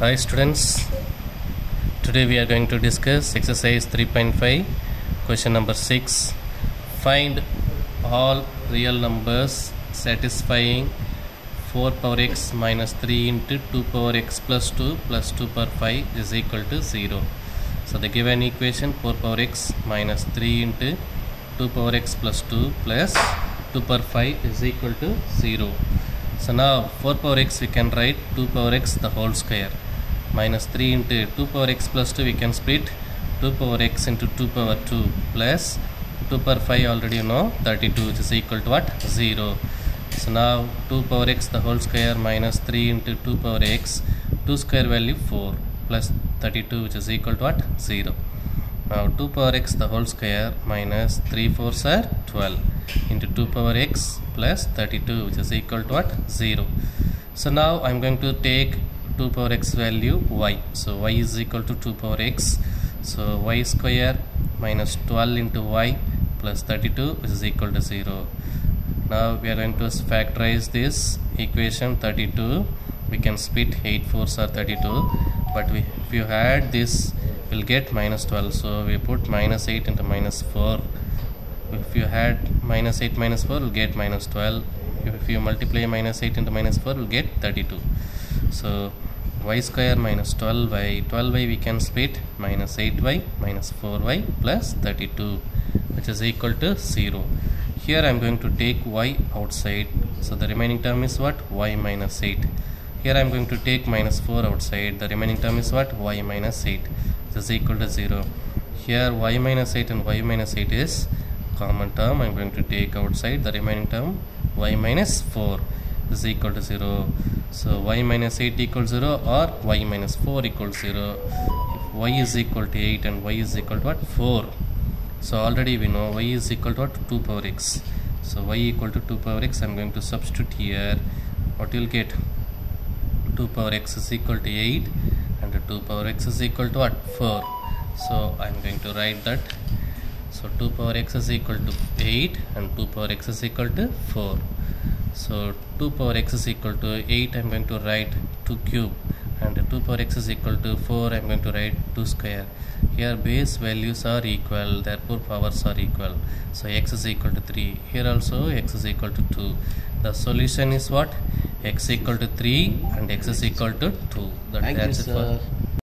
Hi students, today we are going to discuss exercise 3.5 question number 6. Find all real numbers satisfying 4 power x minus 3 into 2 power x plus 2 plus 2 power 5 is equal to 0. So the given equation 4 power x minus 3 into 2 power x plus 2 plus 2 power 5 is equal to 0. So now 4 power x we can write 2 power x the whole square minus 3 into 2 power x plus 2 we can split. 2 power x into 2 power 2 plus 2 power 5 already you know 32 which is equal to what? 0 so now 2 power x the whole square minus 3 into 2 power x 2 square value 4 plus 32 which is equal to what? 0 now 2 power x the whole square minus 3 fours are 12 into 2 power x plus 32 which is equal to what? 0 so now I'm going to take 2 power x value y. So y is equal to 2 power x. So y square minus 12 into y plus 32 which is equal to 0 now we are going to factorize this equation 32 we can split 8 fours are 32 but we, if you add this we'll get minus 12 so we put minus 8 into minus 4 if you add minus 8 minus 4 we'll get minus 12 if you multiply minus 8 into minus 4 we'll get 32 so y square minus 12y 12y we can split minus 8y minus 4y plus 32 which is equal to 0 here I'm going to take y outside. So the remaining term is what? y minus 8 here I'm going to take minus 4 outside. The remaining term is what? y minus 8 which is equal to 0 here y minus 8 and y minus 8 is common term. I'm going to take outside the remaining term y minus 4 is equal to 0 so y minus 8 equals 0 or y minus 4 equals 0 if y is equal to 8 and y is equal to what? 4 so already we know y is equal to what? 2 power x. So y equal to 2 power x. I'm going to substitute here. What you'll get? 2 power x is equal to 8 and 2 power x is equal to what? 4 so I'm going to write that. So 2 power x is equal to 8 and 2 power x is equal to 4 so 2 power x is equal to 8 I'm going to write 2 cube. And 2 power x is equal to 4 I'm going to write 2 square. Here base values are equal therefore powers are equal. So x is equal to 3 here also x is equal to 2 the solution is what? x equal to 3 and x is equal to 2 that, Thank you, that's it for sir.